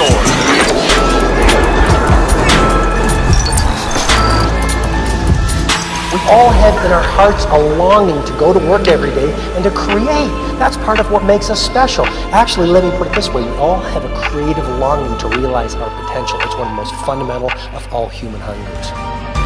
We all have in our hearts a longing to go to work every day and to create. That's part of what makes us special. Actually, let me put it this way. We all have a creative longing to realize our potential. It's one of the most fundamental of all human hungers.